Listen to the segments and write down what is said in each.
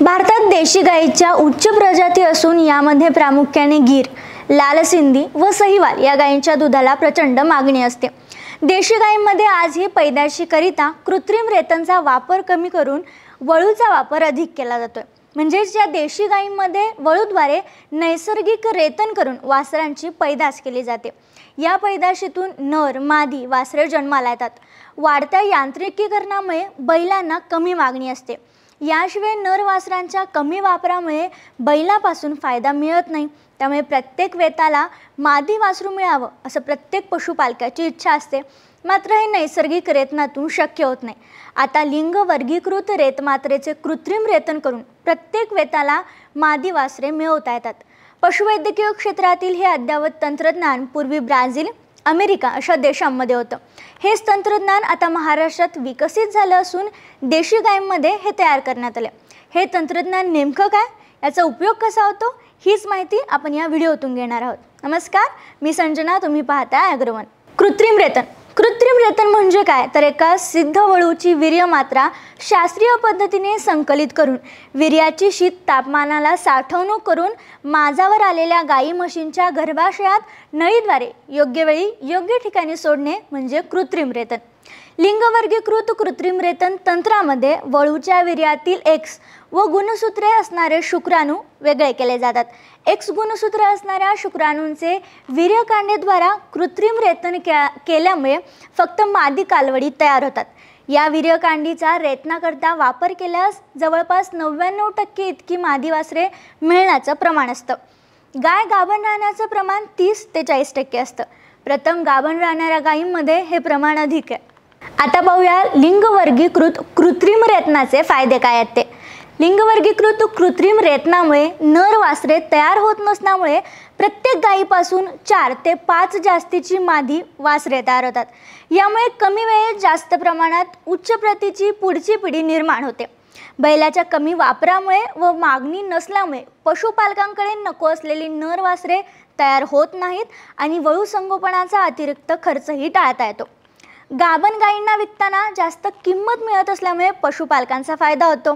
भारतात देशी गायीच्या उच्च प्रजाती असून यामध्ये प्रामुख्याने गीर लाल सिंधी व सहीवाल या गायींच्या दुधाला प्रचंड मागणी असते. देशी गायींमध्ये आजही पैदाशीकरिता कृत्रिम रेतनचा वापर कमी करून वळूचा वापर अधिक केला जातोय. म्हणजेच या देशी गायींमध्ये वळूद्वारे नैसर्गिक रेतन करून वासरांची पैदास केली जाते या पैदाशीतून नर मादी वासरे जन्माला येतात. वाढत्या यांत्रिकीकरणामुळे बैलांना कमी मागणी असते. याशिवाय नर वासरांच्या कमी वापरामुळे बैलापासून फायदा मिळत नाही. त्यामुळे प्रत्येक वेताला मादी वासरू मिळावं असं प्रत्येक पशुपालकाची इच्छा असते. मात्र हे नैसर्गिक रेतनातून शक्य होत नाही. आता लिंग वर्गीकृत रेतमात्रेचे कृत्रिम रेतन करून प्रत्येक वेताला मादी वासरे मिळवता येतात. पशुवैद्यकीय क्षेत्रातील हे अद्ययावत तंत्रज्ञान पूर्वी ब्राझील अमेरिका अशा देशांमध्ये होतं. हेच तंत्रज्ञान आता महाराष्ट्रात विकसित झालं असून देशी गायींमध्ये हे तयार करण्यात आले. हे तंत्रज्ञान नेमकं काय? याचा उपयोग कसा होतो? हीच माहिती आपण या व्हिडिओतून घेणार आहोत. नमस्कार मी संजना तुम्ही पाहता ॲग्रोवन कृत्रिम रेतन. रेतन म्हणजे काय? तर एका सिद्ध वळूची वीर्य मात्रा शास्त्रीय पद्धतीने संकलित करून वीर्याची शीत तापमानाला साठवणूक करून माझावर आलेल्या गाई म्हशींच्या गर्भाशयात नळीद्वारे योग्य वेळी योग्य ठिकाणी सोडणे म्हणजे कृत्रिम रेतन. लिंगवर्गीकृत कृत्रिम रेतन तंत्रामध्ये वळूच्या वीर्यातील एक्स व गुणसूत्रे असणारे शुक्राणू वेगळे केले जातात. एक्स गुणसूत्र असणाऱ्या शुक्राणूंचे वीर्यकांडेद्वारा कृत्रिम रेतन केल्यामुळे फक्त मादी कालवडी तयार होतात. या वीर्यकांडीचा रेतनाकरता वापर केल्यास जवळपास नव्याण्णव टक्के इतकी मादी वासरे मिळण्याचं प्रमाण असतं. गाय गाभण राहण्याचं प्रमाण तीस ते चाळीस टक्के असतं. प्रथम गाभण राहणाऱ्या गायींमध्ये हे प्रमाण अधिक आहे. आता पाहूया लिंगवर्गीकृत कृत्रिम रत्नाचे फायदे काय आहेत ते. लिंगवर्गीकृत कृत्रिम रेतनामुळे नर वासरे तयार होत नसल्यामुळे प्रत्येक गायीपासून चार ते पाच जास्तीची मादी वासरे तयार होतात. यामुळे कमी वेळेत जास्त प्रमाणात उच्च प्रतीची पुढची पिढी निर्माण होते. बैलाच्या कमी वापरामुळे व मागणी नसल्यामुळे पशुपालकांकडे नको असलेली नर वासरे तयार होत नाहीत आणि वळू संगोपनाचा अतिरिक्त खर्चही टाळता येतो. गाभण गायींना विकताना जास्त किंमत मिळत असल्यामुळे पशुपालकांचा फायदा होतो.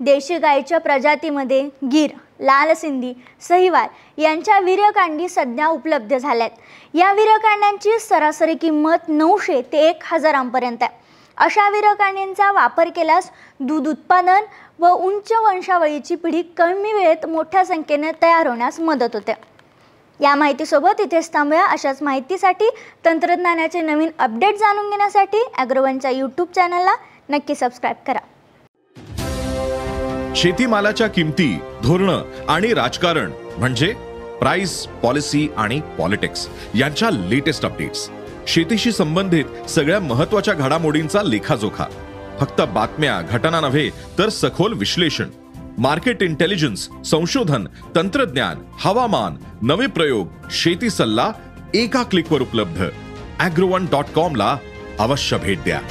देशी गायीच्या प्रजातीमध्ये गीर लाल सिंधी सहीवाल यांच्या वीर्यकांडी सध्या उपलब्ध झाल्यात. या वीर्यकांड्यांची सरासरी किंमत नऊशे ते एक हजारांपर्यंत आहे. अशा वीरकांडींचा वापर केल्यास दूध उत्पादन व उंच वंशावळीची पिढी कमी वेळेत मोठ्या संख्येने तयार होण्यास मदत होते. या माहितीसोबत इथेच थांबूया. अशाच माहितीसाठी तंत्रज्ञानाचे नवीन अपडेट जाणून घेण्यासाठी ॲग्रोवनच्या यूट्यूब चॅनलला नक्की सबस्क्राईब करा. शेतीमालाच्या किमती धोरणं आणि राजकारण म्हणजे प्राइस पॉलिसी आणि पॉलिटिक्स यांच्या लेटेस्ट अपडेट्स शेतीशी संबंधित सगळ्या महत्त्वाच्या घडामोडींचा लेखाजोखा. फक्त बातम्या घटना नव्हे तर सखोल विश्लेषण. मार्केट इंटेलिजन्स संशोधन, तंत्रज्ञान, हवामान, नवे प्रयोग, शेती सल्ला, एका क्लिकवर उपलब्ध. अॅग्रोवन डॉट कॉम ला अवश्य भेट द्या.